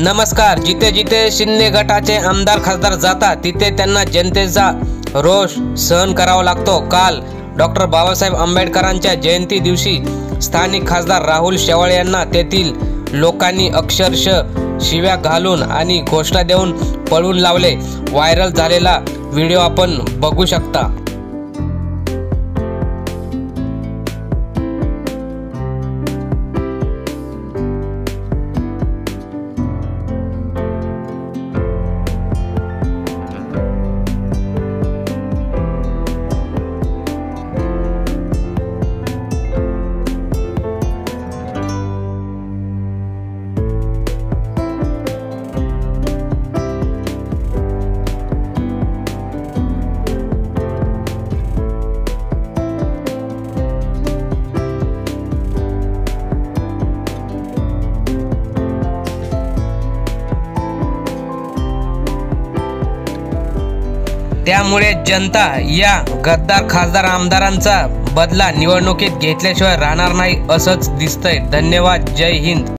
नमस्कार जिथे जिथे शिंदे गटाचे आमदार खासदार जातात तिथे त्यांना जनतेचा रोष सहन करावा लागतो. काल डॉक्टर बाबासाहेब आंबेडकरांच्या जयंती दिवशी स्थानिक खासदार राहुल शेवाळे यांना तेथील लोकांनी अक्षरशः शिव्या घालून आणि घोषणा देऊन पळून लावले. व्हायरल झालेला व्हिडिओ आपण बघू शकता. त्यामुळे जनता या गद्दार खासदार आमदारांचा बदला निवडणुकीत घेतल्याशिवाय राहणार नाही असंच दिसतंय. धन्यवाद. जय हिंद.